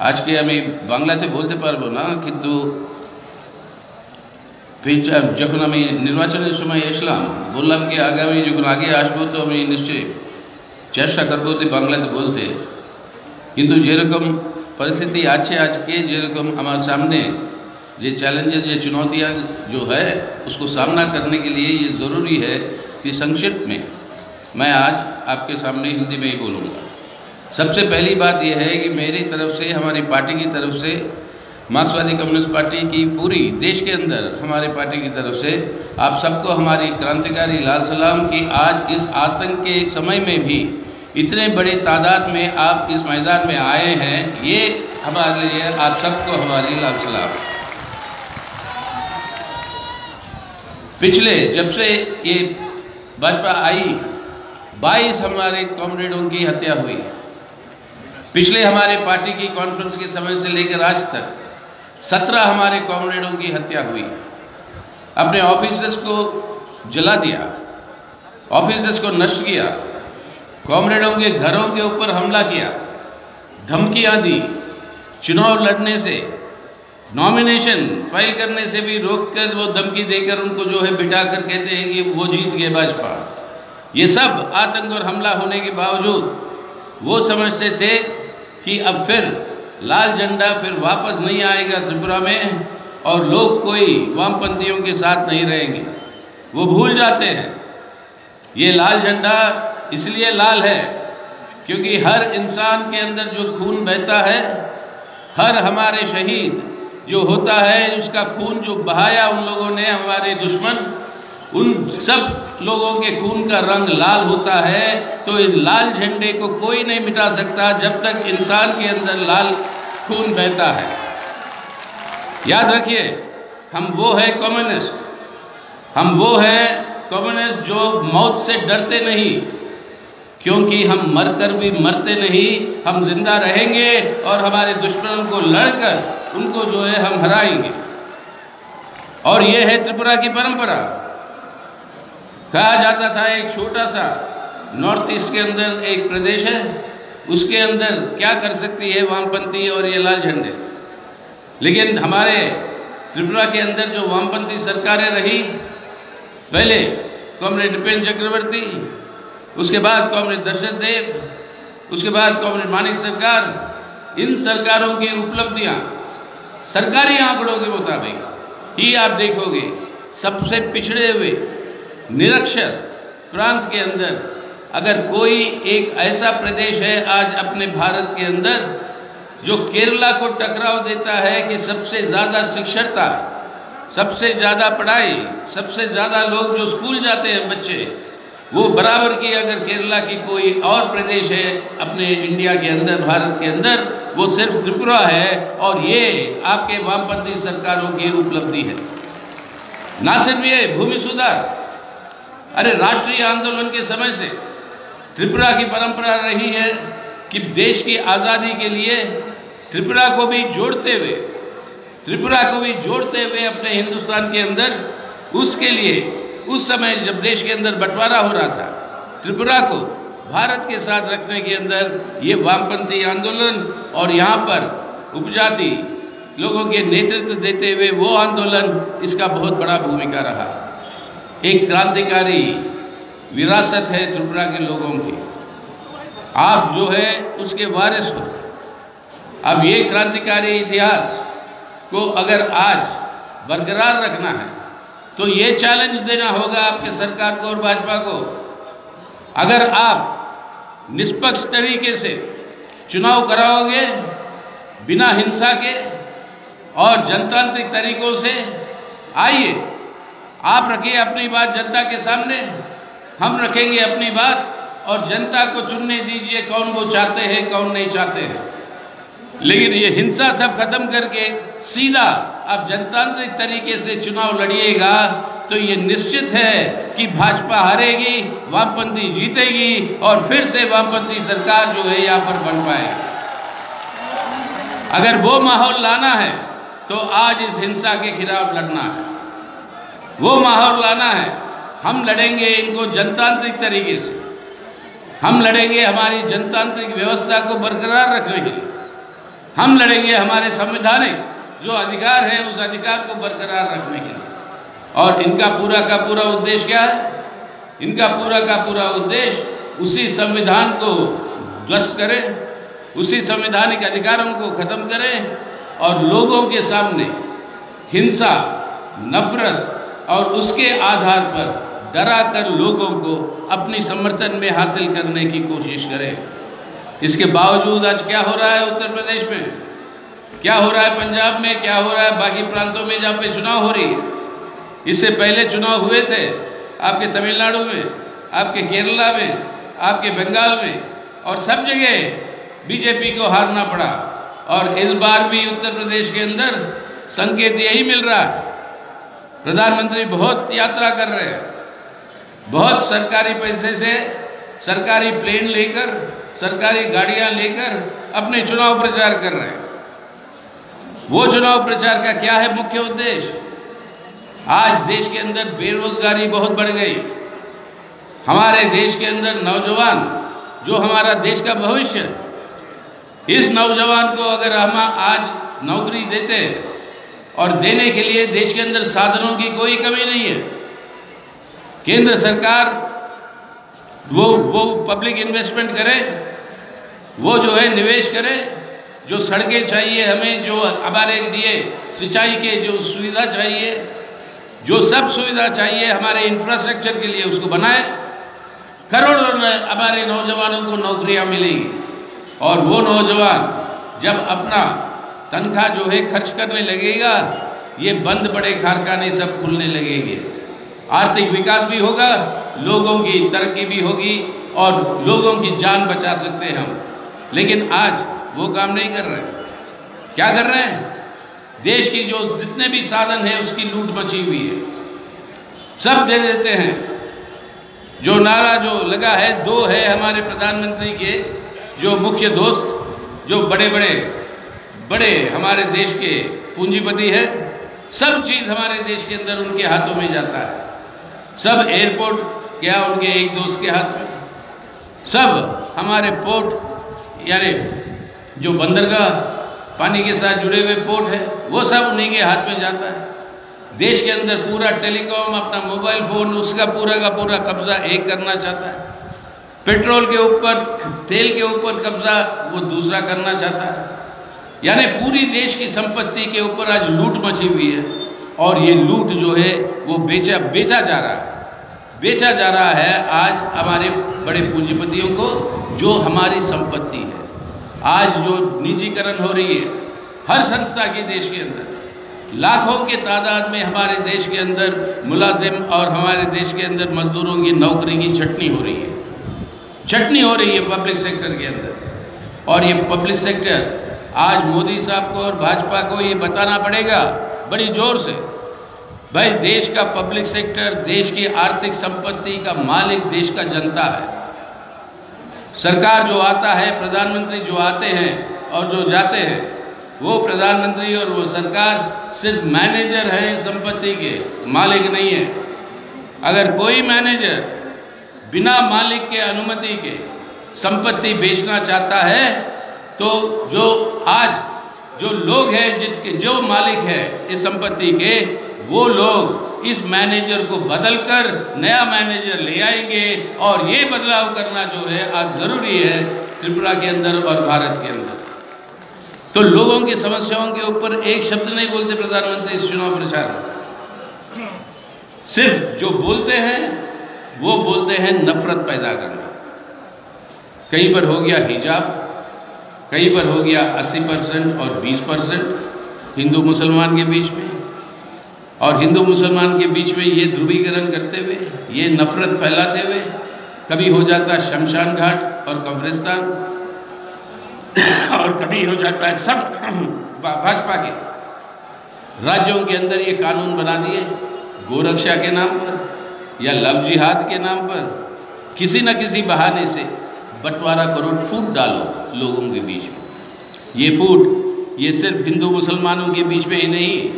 আজকে আমি বাংলাতে বলতে পারবো না কিন্তু যখন আমি নির্বাচনের সময় এসলাম বললাম কি আগামী যখন আগে আসবো তো আমি নিশ্চয়ই চেষ্টা করবো তো বাংলাতে বলতে কিন্তু যেরকম परिस्थिति আছে আজকে যেরকম আমার সামনে ये चैलेंजेस ये चुनौतियाँ जो है उसको सामना करने के लिए ये ज़रूरी है कि संक्षिप्त में मैं आज आपके सामने हिंदी में ही बोलूँगा सबसे पहली बात यह है कि मेरी तरफ़ से, हमारी पार्टी की तरफ़ से, मार्क्सवादी कम्युनिस्ट पार्टी की पूरी देश के अंदर, हमारे पार्टी की तरफ़ से, आप सबको हमारी क्रांतिकारी लाल सलाम की आज इस आतंक के समय में भी इतने बड़े तादाद में आप इस मैदान में आए हैं, ये हमारे लिए, आप सबको हमारी लाल सलाम। पिछले, जब से ये भाजपा आई 22 हमारे कॉमरेडों की हत्या हुई। पिछले हमारे पार्टी की कॉन्फ्रेंस के समय से लेकर आज तक 17 हमारे कॉमरेडों की हत्या हुई। अपने ऑफिसर्स को जला दिया ऑफिसर्स को नष्ट किया कॉमरेडों के घरों के ऊपर हमला किया, धमकियाँ दी, चुनाव लड़ने से नॉमिनेशन फ़ाइल करने से भी रोक कर वो धमकी देकर उनको जो है बिठा कर कहते हैं कि वो जीत गए भाजपा। ये सब आतंक और हमला होने के बावजूद वो समझते थे कि अब फिर लाल झंडा फिर वापस नहीं आएगा त्रिपुरा में और लोग कोई वामपंथियों के साथ नहीं रहेंगे। वो भूल जाते हैं। ये लाल झंडा इसलिए लाल है क्योंकि हर इंसान के अंदर जो खून बहता है, हर हमारे शहीद जो होता है, उसका खून जो बहाया उन लोगों ने, हमारे दुश्मन उन सब लोगों के खून का रंग लाल होता है तो इस लाल झंडे को कोई नहीं मिटा सकता जब तक इंसान के अंदर लाल खून बहता है। याद रखिए, हम वो है कम्युनिस्ट हम वो है कम्युनिस्ट जो मौत से डरते नहीं, क्योंकि हम मरकर भी मरते नहीं, हम ज़िंदा रहेंगे और हमारे दुश्मनों को लड़कर उनको जो है हम हराएँगे। और ये है त्रिपुरा की परंपरा। कहा जाता था, एक छोटा सा नॉर्थ ईस्ट के अंदर एक प्रदेश है, उसके अंदर क्या कर सकती है, वामपंथी और ये लाल झंडे। लेकिन हमारे त्रिपुरा के अंदर जो वामपंथी सरकारें रही, पहले कॉमरेड नृपेंद्र चक्रवर्ती, उसके बाद कॉमरेड दशरथ देव, उसके बाद कॉमरेड मानिक सरकार, इन सरकारों की उपलब्धियाँ सरकारी आंकड़ों के मुताबिक ही आप देखोगे, सबसे पिछड़े हुए निरक्षर प्रांत के अंदर। अगर कोई एक ऐसा प्रदेश है आज अपने भारत के अंदर, जो केरला को टकराव देता है कि सबसे ज़्यादा शिक्षरता, सबसे ज़्यादा पढ़ाई, सबसे ज़्यादा लोग जो स्कूल जाते हैं बच्चे, वो बराबर की अगर केरला की कोई और प्रदेश है अपने इंडिया के अंदर, भारत के अंदर, वो सिर्फ़ त्रिपुरा है और ये आपके वामपंथी सरकारों की उपलब्धि है। ना सिर्फ़ ये भूमि सुधार। अरे राष्ट्रीय आंदोलन के समय से त्रिपुरा की परंपरा रही है कि देश की आज़ादी के लिए त्रिपुरा को भी जोड़ते हुए, त्रिपुरा को भी जोड़ते हुए अपने हिंदुस्तान के अंदर, उसके लिए, उस समय जब देश के अंदर बंटवारा हो रहा था, त्रिपुरा को भारत के साथ रखने के अंदर ये वामपंथी आंदोलन और यहाँ पर उपजाति लोगों के नेतृत्व देते हुए वो आंदोलन इसका बहुत बड़ा भूमिका रहा। एक क्रांतिकारी विरासत है त्रिपुरा के लोगों की। आप जो है उसके वारिस हो। अब ये क्रांतिकारी इतिहास को अगर आज बरकरार रखना है तो ये चैलेंज देना होगा आपके सरकार को और भाजपा को। अगर आप निष्पक्ष तरीके से चुनाव कराओगे, बिना हिंसा के और जनतांत्रिक तरीकों से, आइए आप रखिए अपनी बात जनता के सामने, हम रखेंगे अपनी बात, और जनता को चुनने दीजिए कौन वो चाहते हैं, कौन नहीं चाहते हैं। लेकिन ये हिंसा सब खत्म करके सीधा आप जनतांत्रिक तरीके से चुनाव लड़िएगा तो ये निश्चित है कि भाजपा हारेगी, वामपंथी जीतेगी, और फिर से वामपंथी सरकार जो है यहाँ पर बन पाएगी। अगर वो माहौल लाना है तो आज इस हिंसा के खिलाफ लड़ना है। वो माहौल लाना है। हम लड़ेंगे इनको जनतांत्रिक तरीके से। हम लड़ेंगे हमारी जनतांत्रिक व्यवस्था को बरकरार रखने के लिए। हम लड़ेंगे हमारे संवैधानिक जो अधिकार है, उस अधिकार को बरकरार रखने के लिए। और इनका पूरा का पूरा उद्देश्य क्या है? इनका पूरा का पूरा उद्देश्य उसी संविधान को ध्वस्त करें, उसी संवैधानिक अधिकारों को ख़त्म करें और लोगों के सामने हिंसा, नफरत और उसके आधार पर डरा कर लोगों को अपनी समर्थन में हासिल करने की कोशिश करें। इसके बावजूद आज क्या हो रहा है उत्तर प्रदेश में? क्या हो रहा है पंजाब में? क्या हो रहा है बाकी प्रांतों में जहाँ पे चुनाव हो रही है? इससे पहले चुनाव हुए थे आपके तमिलनाडु में, आपके केरला में, आपके बंगाल में, और सब जगह बीजेपी को हारना पड़ा। और इस बार भी उत्तर प्रदेश के अंदर संकेत यही मिल रहा है प्रधानमंत्री बहुत यात्रा कर रहे हैं। बहुत सरकारी पैसे से सरकारी प्लेन लेकर, सरकारी गाड़ियाँ लेकर अपने चुनाव प्रचार कर रहे हैं। वो चुनाव प्रचार का क्या है मुख्य उद्देश्य? आज देश के अंदर बेरोजगारी बहुत बढ़ गई। हमारे देश के अंदर नौजवान, जो हमारा देश का भविष्य, इस नौजवान को अगर हम आज नौकरी देते और देने के लिए देश के अंदर साधनों की कोई कमी नहीं है। केंद्र सरकार वो वो पब्लिक इन्वेस्टमेंट करे, वो जो है निवेश करे, जो सड़कें चाहिए हमें, जो हमारे लिए सिंचाई के जो सुविधा चाहिए, जो सब सुविधा चाहिए हमारे इंफ्रास्ट्रक्चर के लिए उसको बनाए, करोड़ों हमारे नौजवानों को नौकरियाँ मिलेंगी। और वो नौजवान जब अपना तनख्वाह जो है खर्च करने लगेगा, ये बंद पड़े कारखाने सब खुलने लगेंगे। आर्थिक विकास भी होगा, लोगों की तरक्की भी होगी और लोगों की जान बचा सकते हैं हम। लेकिन आज वो काम नहीं कर रहे। क्या कर रहे हैं? देश की जो जितने भी साधन है, उसकी लूट मची हुई है। सब दे देते हैं। जो नारा जो लगा है, दो है हमारे प्रधानमंत्री के, जो मुख्य दोस्त, जो बड़े बड़े बड़े हमारे देश के पूंजीपति है। सब चीज़ हमारे देश के अंदर उनके हाथों में जाता है। सब एयरपोर्ट गया उनके एक दोस्त के हाथ में। सब हमारे पोर्ट, यानी जो बंदरगाह पानी के साथ जुड़े हुए पोर्ट है, वो सब उन्हीं के हाथ में जाता है। देश के अंदर पूरा टेलीकॉम, अपना मोबाइल फ़ोन, उसका पूरा का पूरा कब्ज़ा एक करना चाहता है। पेट्रोल के ऊपर, तेल के ऊपर कब्ज़ा, वो दूसरा करना चाहता है। यानी पूरी देश की संपत्ति के ऊपर आज लूट मची हुई है। और ये लूट जो है, वो बेचा बेचा जा रहा है। बेचा जा रहा है आज हमारे बड़े पूंजीपतियों को, जो हमारी संपत्ति है। आज जो निजीकरण हो रही है, हर संस्था की देश के अंदर, लाखों के तादाद में हमारे देश के अंदर मुलाजिम और हमारे देश के अंदर मजदूरों की नौकरी की छटनी हो रही है। छटनी हो रही है पब्लिक सेक्टर के अंदर। और ये पब्लिक सेक्टर आज मोदी साहब को और भाजपा को ये बताना पड़ेगा, बड़ी ज़ोर से। भाई, देश का पब्लिक सेक्टर, देश की आर्थिक संपत्ति का मालिक देश का जनता है। सरकार जो आता है, प्रधानमंत्री जो आते हैं और जो जाते हैं, वो प्रधानमंत्री और वो सरकार सिर्फ़ मैनेजर है संपत्ति के, मालिक नहीं है। अगर कोई मैनेजर बिना मालिक के, अनुमति के संपत्ति बेचना चाहता है तो जो आज जो लोग हैं जिनके जो मालिक है इस संपत्ति के, वो लोग इस मैनेजर को बदलकर नया मैनेजर ले आएँगे और ये बदलाव करना जो है, आज ज़रूरी है त्रिपुरा के अंदर और भारत के अंदर। तो लोगों की समस्याओं के ऊपर एक शब्द नहीं बोलते प्रधानमंत्री इस चुनाव प्रचार में। सिर्फ़ जो बोलते हैं, वो बोलते हैं नफरत पैदा करना। कहीं पर हो गया हिजाब कहीं पर हो गया 80 परसेंट और 20 परसेंट हिंदू मुसलमान के बीच में। और हिंदू मुसलमान के बीच में ये ध्रुवीकरण करते हुए, ये नफरत फैलाते हुए, कभी हो जाता है शमशान घाट और कब्रिस्तान, और कभी हो जाता है सब भाजपा के। राज्यों के अंदर ये कानून बना दिए, गोरक्षा के नाम पर या लव जिहाद के नाम पर, किसी न किसी बहाने से। बंटवारा करो, फूट डालो लोगों के बीच में। ये फूट, ये सिर्फ़ हिंदू मुसलमानों के बीच में ही नहीं,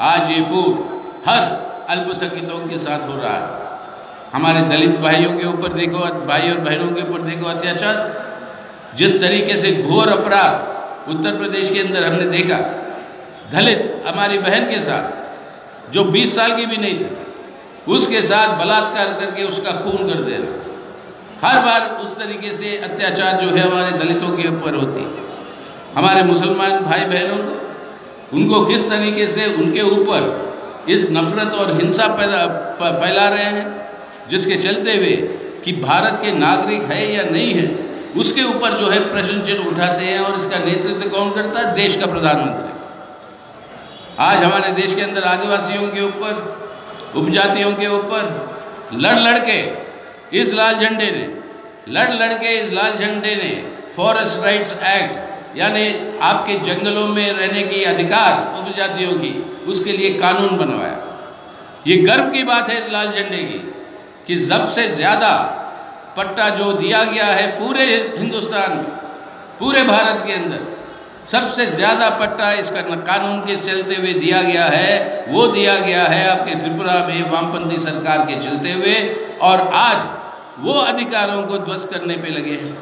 आज ये फूट हर अल्पसंख्यकों के साथ हो रहा है। हमारे दलित भाइयों के ऊपर देखो, भाई और बहनों के ऊपर देखो अत्याचार। जिस तरीके से घोर अपराध उत्तर प्रदेश के अंदर हमने देखा, दलित हमारी बहन के साथ, जो 20 साल की भी नहीं थी, उसके साथ बलात्कार करके उसका खून कर देना। हर बार उस तरीके से अत्याचार जो है हमारे दलितों के ऊपर होती है। हमारे मुसलमान भाई बहनों को, उनको किस तरीके से उनके ऊपर इस नफरत और हिंसा पैदा फैला रहे हैं, जिसके चलते हुए कि भारत के नागरिक है या नहीं है, उसके ऊपर जो है प्रश्न चिन्ह उठाते हैं और इसका नेतृत्व कौन करता है? देश का प्रधानमंत्री। आज हमारे देश के अंदर आदिवासियों के ऊपर, उपजातियों के ऊपर लड़ लड़ के इस लाल झंडे ने, लड़ लड़ के इस लाल झंडे ने फॉरेस्ट राइट्स एक्ट यानी आपके जंगलों में रहने की अधिकार उपजातियों की, उसके लिए कानून बनवाया। ये गर्व की बात है इस लाल झंडे की, कि सबसे ज़्यादा पट्टा जो दिया गया है पूरे हिंदुस्तान में, पूरे भारत के अंदर सबसे ज़्यादा पट्टा इसका कानून के चलते हुए दिया गया है, वो दिया गया है आपके त्रिपुरा में वामपंथी सरकार के चलते हुए, और आज वो अधिकारों को ध्वस्त करने पे लगे हैं।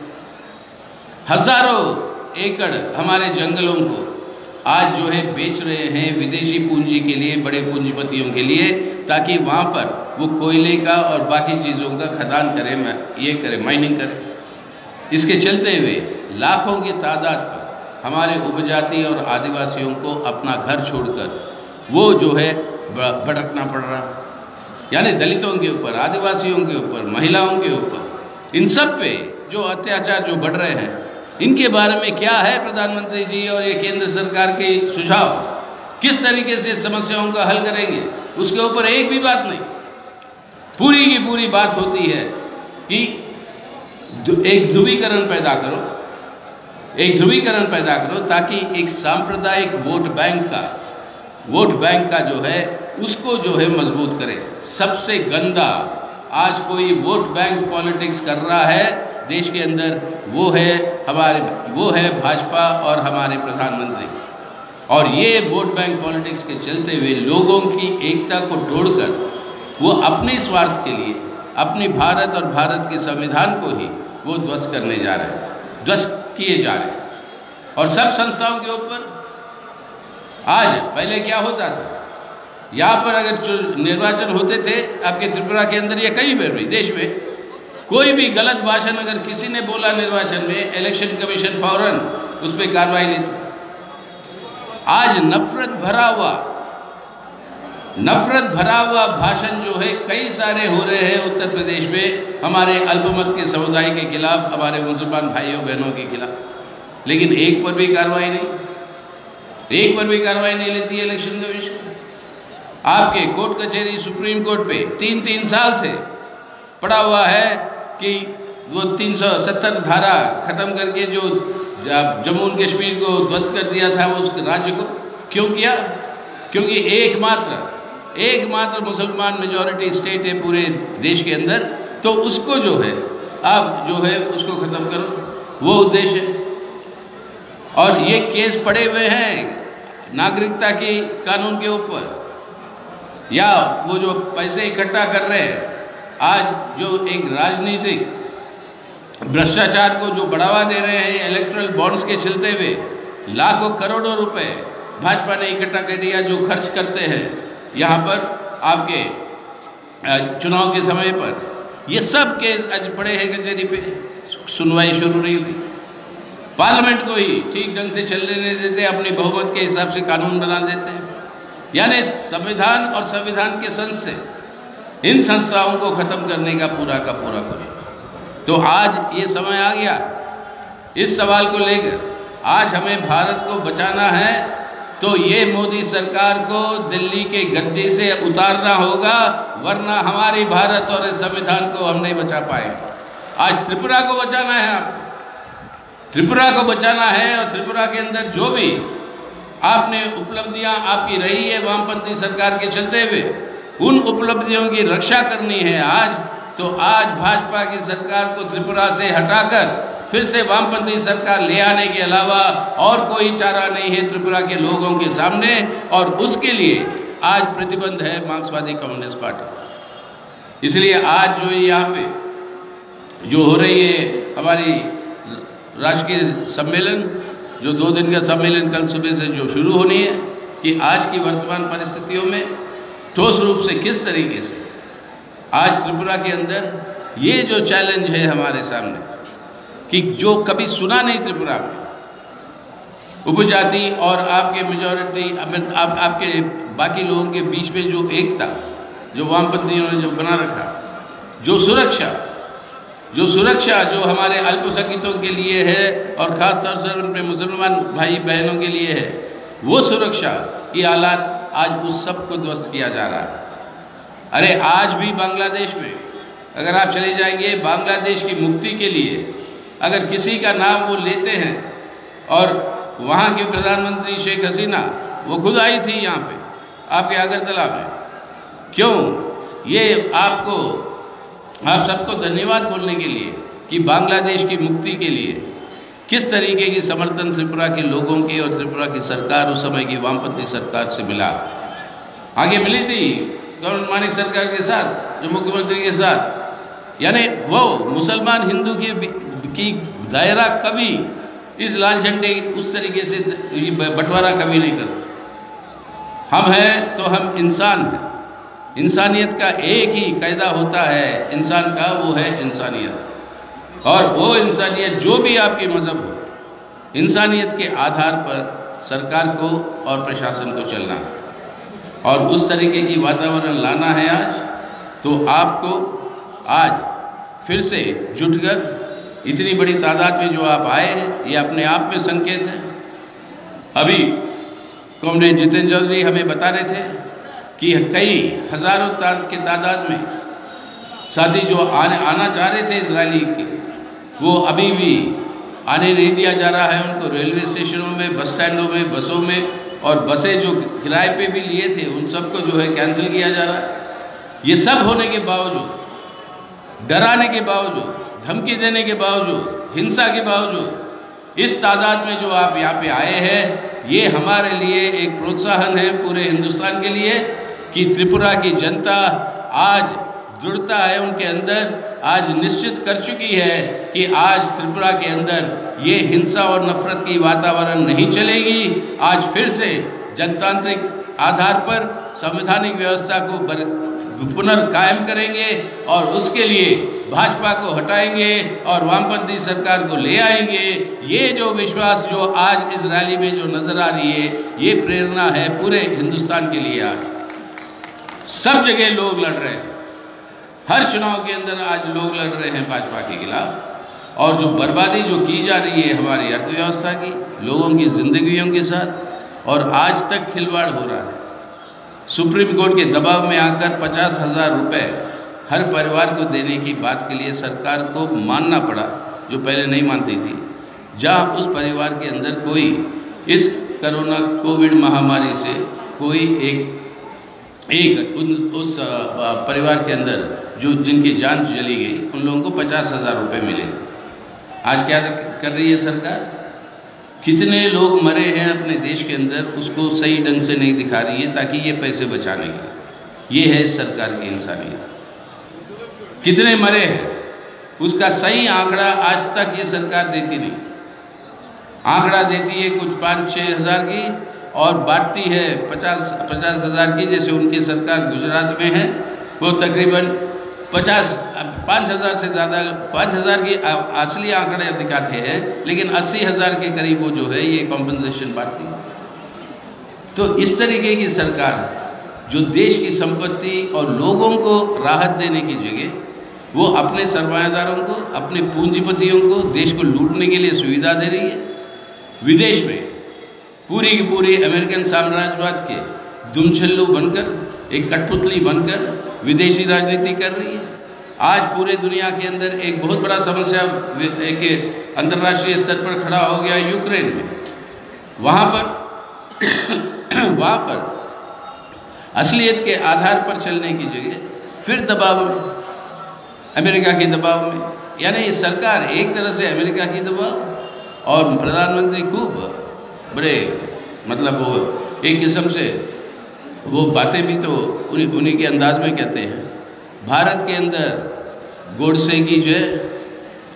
हज़ारों एकड़ हमारे जंगलों को आज जो है बेच रहे हैं विदेशी पूंजी के लिए, बड़े पूंजीपतियों के लिए, ताकि वहाँ पर वो कोयले का और बाकी चीज़ों का खदान करें ये करें माइनिंग करें। इसके चलते हुए लाखों की तादाद पर हमारे उपजाति और आदिवासियों को अपना घर छोड़कर वो जो है भटकना पड़ रहा। यानी दलितों के ऊपर, आदिवासियों के ऊपर, महिलाओं के ऊपर, इन सब पे जो अत्याचार जो बढ़ रहे हैं, इनके बारे में क्या है प्रधानमंत्री जी और ये केंद्र सरकार के सुझाव? किस तरीके से समस्याओं का हल करेंगे? उसके ऊपर एक भी बात नहीं। पूरी की पूरी बात होती है कि एक ध्रुवीकरण पैदा करो। एक ध्रुवीकरण पैदा करो ताकि एक सांप्रदायिक वोट बैंक का, वोट बैंक का जो है उसको जो है मज़बूत करे। सबसे गंदा आज कोई वोट बैंक पॉलिटिक्स कर रहा है, देश के अंदर वो है हमारे, वो है भाजपा और हमारे प्रधानमंत्री। और ये वोट बैंक पॉलिटिक्स के चलते हुए लोगों की एकता को तोड़कर, वो अपने स्वार्थ के लिए, अपनी भारत और भारत के संविधान को ही वो ध्वस्त करने जा रहे हैं। ध्वस्त किए जा रहे हैं। और सब संस्थाओं के ऊपर, आज पहले क्या होता था? यहाँ पर अगर निर्वाचन होते थे, आपके त्रिपुरा के अंदर या कहीं पर भी, देश में, कोई भी गलत भाषण अगर किसी ने बोला निर्वाचन में इलेक्शन कमीशन फ़ौरन उस पर कार्रवाई लेती। आज नफरत भरा हुआ, नफरत भरा हुआ भाषण जो है, कई सारे हो रहे हैं उत्तर प्रदेश में, हमारे अल्पमत के समुदाय के खिलाफ, हमारे मुसलमान भाइयों, बहनों के खिलाफ। लेकिन एक पर भी कार्रवाई नहीं, एक पर भी कार्रवाई नहीं लेती इलेक्शन कमीशन आपके कोर्ट कचहरी, सुप्रीम कोर्ट पे तीन तीन साल से पड़ा हुआ है कि वो 370 धारा ख़त्म करके जो जम्मू एंड कश्मीर को ध्वस्त कर दिया था उस राज्य को, क्यों किया? क्योंकि एकमात्र एकमात्र मुसलमान मेजॉरिटी स्टेट है पूरे देश के अंदर तो उसको जो है, आप जो है उसको ख़त्म करो, वो उद्देश्य है। और ये केस पड़े हुए हैं नागरिकता की कानून के ऊपर। या वो जो पैसे इकट्ठा कर रहे हैं, आज जो एक राजनीतिक भ्रष्टाचार को जो बढ़ावा दे रहे हैं इलेक्ट्रल बॉन्ड्स के चलते हुए, लाखों करोड़ों रुपए भाजपा ने इकट्ठा कर दिया, जो खर्च करते हैं, यहाँ पर आपके चुनाव के समय पर, ये सब केस आज पड़े हैं कचहरी पे, सुनवाई शुरू नहीं हुई। पार्लियामेंट को ही ठीक ढंग से चलने नहीं देते, अपनी बहुमत के हिसाब से कानून बना देते हैं। यानी संविधान और संविधान के संघ से इन संस्थाओं को ख़त्म करने का पूरा का पूरा कोशिश तो आज ये समय आ गया। इस सवाल को लेकर आज हमें भारत को बचाना है तो ये मोदी सरकार को दिल्ली के गद्दी से उतारना होगा, वरना हमारी भारत और इस संविधान को हम नहीं बचा पाए आज त्रिपुरा को बचाना है आपको। त्रिपुरा को बचाना है और त्रिपुरा के अंदर जो भी आपने उपलब्धियाँ आपकी रही है वामपंथी सरकार के चलते हुए। उन उपलब्धियों की रक्षा करनी है आज तो आज भाजपा की सरकार को त्रिपुरा से हटाकर फिर से वामपंथी सरकार ले आने के अलावा और कोई चारा नहीं है त्रिपुरा के लोगों के सामने। और उसके लिए आज प्रतिबंध है मार्क्सवादी कम्युनिस्ट पार्टी। इसलिए आज जो यहाँ पे जो हो रही है हमारी राष्ट्रीय सम्मेलन जो दो दिन का सम्मेलन कल सुबह से जो शुरू होनी है कि आज की वर्तमान परिस्थितियों में ठोस रूप से किस तरीके से आज त्रिपुरा के अंदर ये जो चैलेंज है हमारे सामने कि जो कभी सुना नहीं त्रिपुरा में उपजाति और आपके मेजोरिटी आप, आपके बाकी लोगों के बीच में जो एकता जो वामपंथियों ने जो बना रखा जो सुरक्षा जो सुरक्षा जो हमारे अल्पसंख्यकों के लिए है और ख़ास तौर से अपने मुसलमान भाई बहनों के लिए है, वो सुरक्षा की हालात आज उस सबको ध्वस्त किया जा रहा है। अरे आज भी बांग्लादेश में, अगर आप चले जाएँगे बांग्लादेश की मुक्ति के लिए, अगर किसी का नाम वो लेते हैं, और वहाँ के प्रधानमंत्री शेख हसीना, वो खुद आई थी यहाँ पे, आपके अगरतला में, क्यों? ये आपको आप सबको धन्यवाद बोलने के लिए कि बांग्लादेश की मुक्ति के लिए किस तरीके की समर्थन त्रिपुरा के लोगों के और त्रिपुरा की सरकार उस समय की वामपंथी सरकार से मिला। आगे मिली थी गवर्नमेंट मानिक सरकार के साथ, जो मुख्यमंत्री के साथ। यानी वो मुसलमान हिंदू की की दायरा कभी इस लाल झंडे उस तरीके से बंटवारा कभी नहीं करते। हम हैं तो हम इंसान हैं। इंसानियत का एक ही कायदा होता है, इंसान का वो है इंसानियत। और वो इंसानियत जो भी आपकी मज़हब हो, इंसानियत के आधार पर सरकार को और प्रशासन को चलना। है और उस तरीके की वातावरण लाना है आज तो आपको आज फिर से जुटकर इतनी बड़ी तादाद में जो आप आए हैं, ये अपने आप में संकेत है। अभी कॉमरेड जितेंद्र चौधरी हमें बता रहे थे कि कई हज़ारों के तादाद में साथी जो आने, आना चाह रहे थे इसराइली के, वो अभी भी आने नहीं दिया जा रहा है उनको रेलवे स्टेशनों में, बस स्टैंडों में, बसों में, और बसें जो किराए पे भी लिए थे, उन सबको जो है कैंसिल किया जा रहा है। ये सब होने के बावजूद, डराने के बावजूद, धमकी देने के बावजूद, हिंसा के बावजूद, इस तादाद में जो आप यहाँ पे आए हैं, ये हमारे लिए एक प्रोत्साहन है पूरे हिंदुस्तान के लिए। कि त्रिपुरा की जनता आज दृढ़ता है उनके अंदर, आज निश्चित कर चुकी है कि आज त्रिपुरा के अंदर ये हिंसा और नफरत की वातावरण नहीं चलेगी। आज फिर से जनतांत्रिक आधार पर संवैधानिक व्यवस्था को पुनर्कायम करेंगे और उसके लिए भाजपा को हटाएँगे और वामपंथी सरकार को ले आएँगे। ये जो विश्वास जो आज इस रैली में जो नज़र आ रही है, ये प्रेरणा है पूरे हिंदुस्तान के लिए आज। सब जगह लोग लड़ रहे हैं। हर चुनाव के अंदर आज लोग लड़ रहे हैं भाजपा के खिलाफ। और जो बर्बादी जो की जा रही है हमारी अर्थव्यवस्था की, लोगों की जिंदगियों के साथ, और आज तक खिलवाड़ हो रहा है। सुप्रीम कोर्ट के दबाव में आकर पचास हज़ार रुपये हर परिवार को देने की बात के लिए सरकार को मानना पड़ा, जो पहले नहीं मानती थी। जहाँ उस परिवार के अंदर कोई इस कोरोना कोविड महामारी से कोई एक एक उन, उस परिवार के अंदर जो, जिनकी जान चली गई, उन लोगों को पचास हज़ार रुपये मिले। आज क्या कर रही है सरकार? कितने लोग मरे हैं अपने देश के अंदर, उसको सही ढंग से नहीं दिखा रही है, ताकि ये पैसे बचाने की ये है सरकार की इंसानियत। कितने मरे हैं, उसका सही आंकड़ा आज तक ये सरकार देती नहीं। आंकड़ा देती है कुछ पाँच छः हज़ार की और बांटती है पचास पचास हज़ार की, जैसे उनकी सरकार गुजरात में है, वो तकरीबन पचास पाँच हज़ार से ज़्यादा, पाँच हज़ार की असली आंकड़े दिखाते हैं, लेकिन अस्सी हज़ार के करीब वो जो है, ये कॉम्पनसेशन बांटती है। तो इस तरीके की सरकार, जो देश की संपत्ति और लोगों को राहत देने की जगह, वो अपने सरमायादारों को, अपने पूंजीपतियों को देश को लूटने के लिए सुविधा दे रही है। विदेश में पूरी की पूरी अमेरिकन साम्राज्यवाद के दुमछल्लू बनकर, एक कठपुतली बनकर, विदेशी राजनीति कर रही है। आज पूरे दुनिया के अंदर एक बहुत बड़ा समस्या एक अंतर्राष्ट्रीय स्तर पर खड़ा हो गया यूक्रेन में। वहाँ पर वहाँ पर असलियत के आधार पर चलने की जगह फिर दबाव में, अमेरिका के दबाव में, यानी सरकार एक तरह से अमेरिका की दबाव और प्रधानमंत्री खूब बड़े मतलब वो एक किस्म से वो बातें भी तो उन्हीं उन्हीं के अंदाज में कहते हैं। भारत के अंदर गोडसे की जय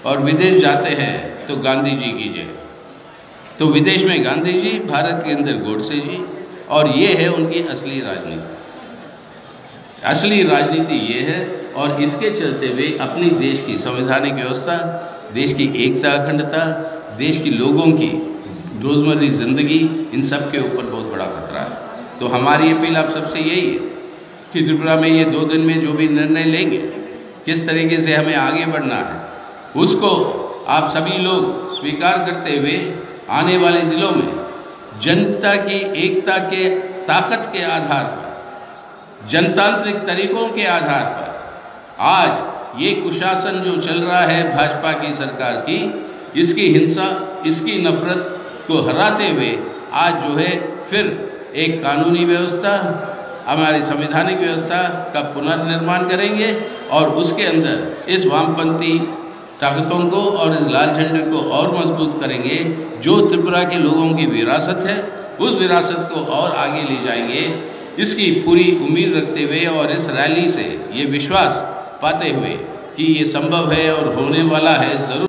और विदेश जाते हैं तो गांधी जी की जय। तो विदेश में गांधी जी, भारत के अंदर गोडसे जी और ये है उनकी असली राजनीति। असली राजनीति ये है और इसके चलते हुए अपनी देश की संवैधानिक व्यवस्था, देश की एकता अखंडता, देश की लोगों की रोज़मर्री ज़िंदगी इन सब के ऊपर बहुत बड़ा खतरा है। तो हमारी अपील आप सबसे यही है कि त्रिपुरा में ये दो दिन में जो भी निर्णय लेंगे, किस तरीके से हमें आगे बढ़ना है, उसको आप सभी लोग स्वीकार करते हुए आने वाले दिनों में जनता की एकता के ताकत के आधार पर, जनतांत्रिक तरीकों के आधार पर, आज ये कुशासन जो चल रहा है भाजपा की सरकार की, इसकी हिंसा, इसकी नफरत को हराते हुए आज जो है फिर एक कानूनी व्यवस्था, हमारी संवैधानिक व्यवस्था का पुनर्निर्माण करेंगे और उसके अंदर इस वामपंथी ताकतों को और इस लाल झंडे को और मज़बूत करेंगे, जो त्रिपुरा के लोगों की विरासत है, उस विरासत को और आगे ले जाएँगे। इसकी पूरी उम्मीद रखते हुए और इस रैली से ये विश्वास पाते हुए कि ये संभव है और होने वाला है, ज़रूर।